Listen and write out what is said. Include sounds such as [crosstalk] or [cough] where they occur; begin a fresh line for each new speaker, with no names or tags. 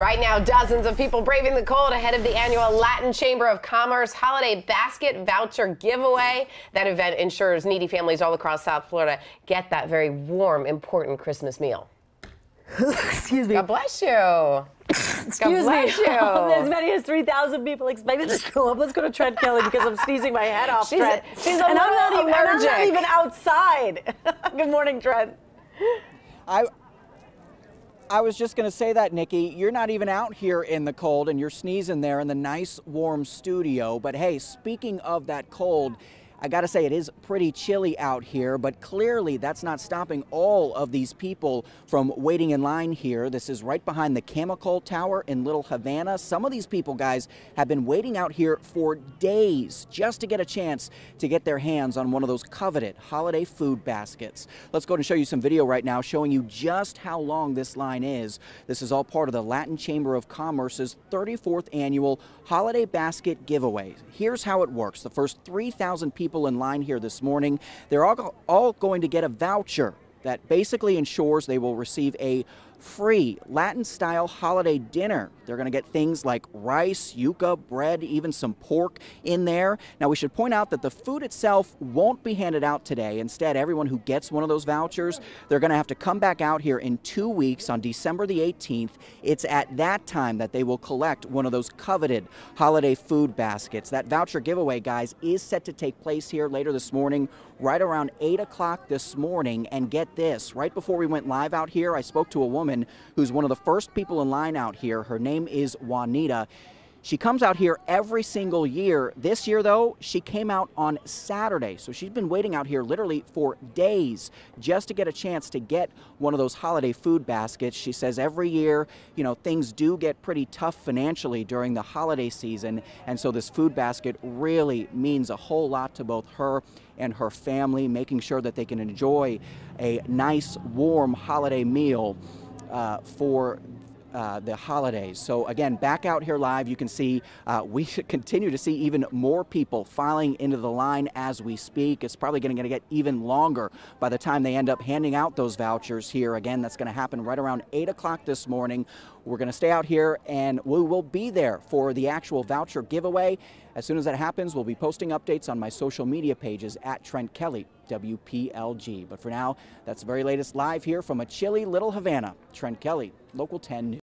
Right now, dozens of people braving the cold ahead of the annual Latin Chamber of Commerce Holiday Basket Voucher Giveaway. That event ensures needy families all across South Florida get that very warm, important Christmas meal. [laughs]
Excuse me.
God bless you.
Excuse
God bless
me.
you. [laughs]
as many as 3,000 people expected to show up. Let's go to Trent Kelly because I'm sneezing my head off,
She's a-
Trent.
she's a
and I'm not,
little
even, and I'm not even outside. [laughs] Good morning, Trent.
I I was just going to say that, Nikki. You're not even out here in the cold and you're sneezing there in the nice warm studio. But hey, speaking of that cold, I got to say it is pretty chilly out here, but clearly that's not stopping all of these people from waiting in line here. This is right behind the CAMACOL Tower in Little Havana. Some of these people, guys, have been waiting out here for days just to get a chance to get their hands on one of those coveted holiday food baskets. Let's go and show you some video right now showing you just how long this line is. This is all part of the Latin Chamber of Commerce's 34th annual Holiday Basket Giveaway. Here's how it works. The first 3,000 people in line here this morning, they're all, all going to get a voucher that basically ensures they will receive a free Latin style holiday dinner. They're going to get things like rice, yuca, bread, even some pork in there. Now, we should point out that the food itself won't be handed out today. Instead, everyone who gets one of those vouchers, they're going to have to come back out here in two weeks on December the 18th. It's at that time that they will collect one of those coveted holiday food baskets. That voucher giveaway, guys, is set to take place here later this morning, right around 8 o'clock this morning. And get this, right before we went live out here, I spoke to a woman who's one of the first people in line out here. Her name is Juanita. She comes out here every single year. This year, though, she came out on Saturday. So she's been waiting out here literally for days just to get a chance to get one of those holiday food baskets. She says every year, you know, things do get pretty tough financially during the holiday season. And so this food basket really means a whole lot to both her and her family, making sure that they can enjoy a nice, warm holiday meal uh, for uh, the holidays. So again, back out here live, you can see uh, [laughs] we continue to see even more people filing into the line as we speak. It's probably going to get even longer by the time they end up handing out those vouchers here. Again, that's going to happen right around 8 o'clock this morning. We're going to stay out here and we will be there for the actual voucher giveaway. As soon as that happens, we'll be posting updates on my social media pages at Trent Kelly, WPLG. But for now, that's the very latest live here from a chilly Little Havana. Trent Kelly, Local 10 News.